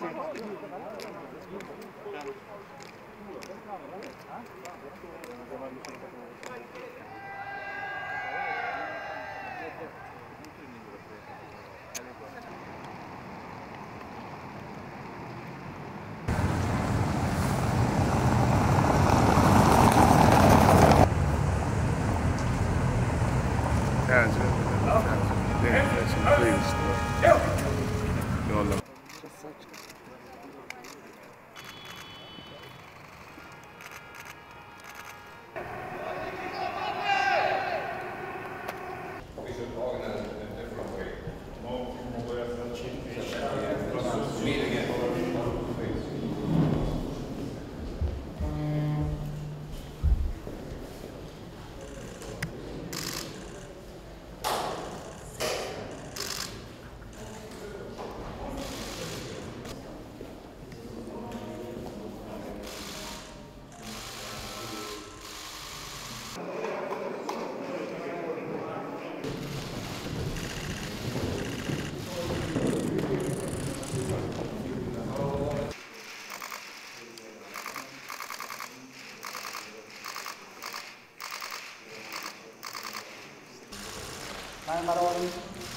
Yeah, it's, yeah, it's increased. 頑張ろう。